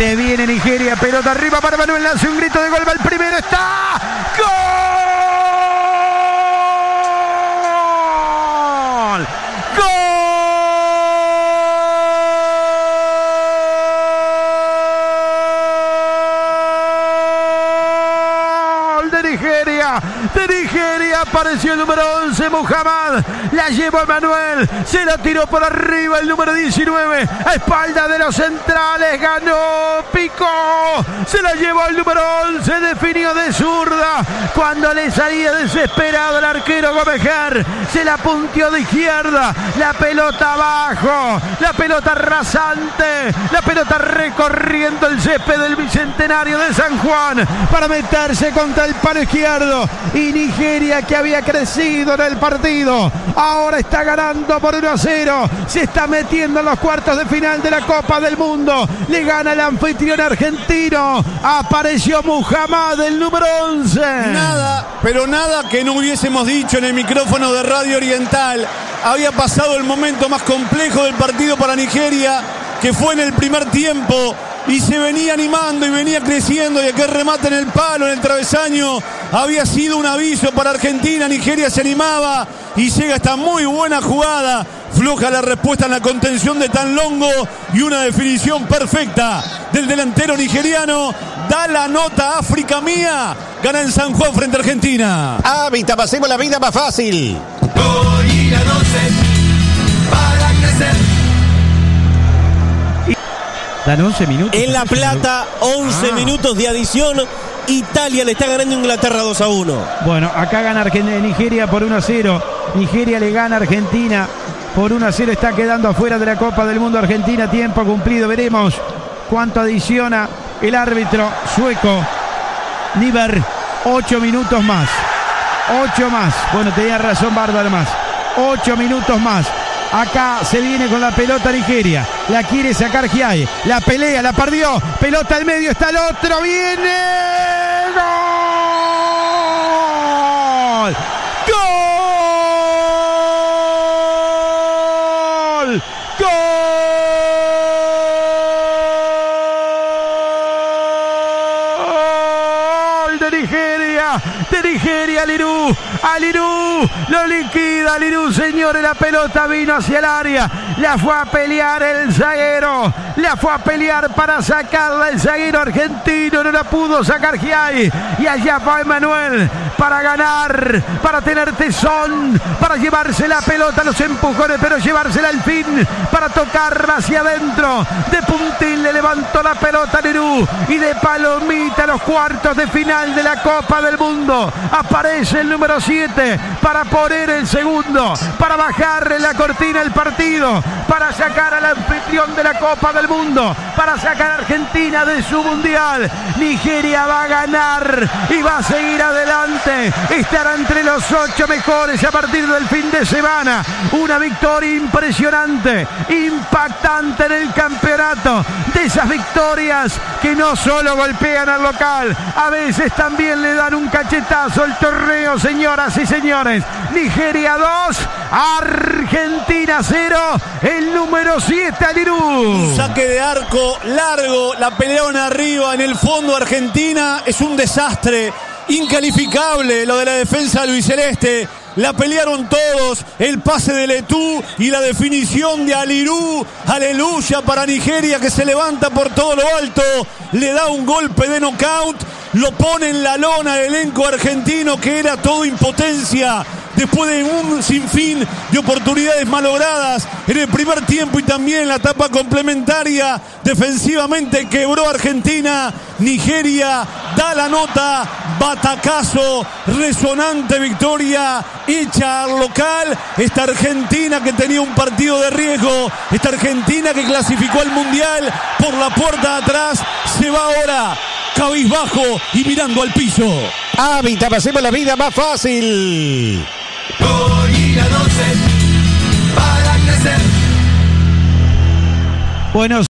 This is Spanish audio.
Se viene Nigeria, pelota arriba para Manuel, hace un grito de gol, va el primero, está. Nigeria, de Nigeria apareció el número 11, Muhammad, la llevó Manuel, se la tiró por arriba el número 19, a espalda de los centrales, ganó, picó, se la llevó el número 11, definió de zurda, cuando le salía desesperado el arquero Gomejer, se la puntió de izquierda, la pelota abajo, la pelota rasante, la pelota recorriendo el césped del Bicentenario de San Juan para meterse contra el palo izquierdo y Nigeria que había crecido en el partido, ahora está ganando por 1 a 0, se está metiendo en los cuartos de final de la Copa del Mundo, le gana el anfitrión argentino, apareció Muhammad el número 11. Nada, pero nada que no hubiésemos dicho en el micrófono de Radio Oriental. Había pasado el momento más complejo del partido para Nigeria, que fue en el primer tiempo. Y se venía animando y venía creciendo. Y aquel remate en el palo, en el travesaño, había sido un aviso para Argentina. Nigeria se animaba y llega esta muy buena jugada. Floja la respuesta en la contención de Tan Longo y una definición perfecta del delantero nigeriano. Da la nota África mía. Gana en San Juan frente a Argentina. Hábitat, pasemos la vida más fácil. Gorila Dan 11 minutos. En La Plata, 11 Ah. minutos de adición. Italia le está ganando a Inglaterra 2 a 1. Bueno, acá gana Argen- Nigeria por 1 a 0. Nigeria le gana a Argentina por 1 a 0. Está quedando afuera de la Copa del Mundo Argentina. Tiempo cumplido. Veremos cuánto adiciona el árbitro sueco. Niver, 8 minutos más. 8 más. Bueno, tenía razón Bárbara más. 8 minutos más. Acá se viene con la pelota Nigeria. La quiere sacar Giai. La pelea, la perdió. Pelota al medio, está el otro. Viene. ¡Gol! ¡Gol! ¡Gol de Nigeria! De Nigeria, Lirú. A Lirú. Lo liquida Lirú, señores. La pelota vino hacia el área. La fue a pelear el zaguero. La fue a pelear para sacarla el zaguero argentino. No la pudo sacar Giai. Y allá va Emanuel para ganar, para tener tesón, para llevarse la pelota los empujones, pero llevársela al fin, para tocarla hacia adentro. De puntín le levantó la pelota a Nerú y de palomita a los cuartos de final de la Copa del Mundo. Aparece el número 7 para poner el segundo, para bajarle la cortina el partido, para sacar al anfitrión de la Copa del Mundo, para sacar a Argentina de su mundial. Nigeria va a ganar y va a seguir adelante. Estará entre los ocho mejores a partir del fin de semana. Una victoria impresionante, impactante en el campeonato. De esas victorias que no solo golpean al local, a veces también le dan un cachetazo al torneo, señoras y señores. Nigeria 2, Argentina 0, el número 7 Alirú. Saque de arco largo, la pelearon arriba, en el fondo Argentina es un desastre, incalificable lo de la defensa de Luis Celeste. La pelearon todos, el pase de Letú y la definición de Alirú. Aleluya para Nigeria que se levanta por todo lo alto, le da un golpe de knockout, lo pone en la lona el elenco argentino que era todo impotencia después de un sinfín de oportunidades malogradas en el primer tiempo y también en la etapa complementaria. Defensivamente quebró Argentina, Nigeria da la nota, batacazo, resonante victoria hecha al local. Esta Argentina que tenía un partido de riesgo, esta Argentina que clasificó al Mundial por la puerta atrás, se va ahora cabizbajo y mirando al piso. Hábitat, pasemos la vida más fácil. Gorila 12 para crecer. Bueno,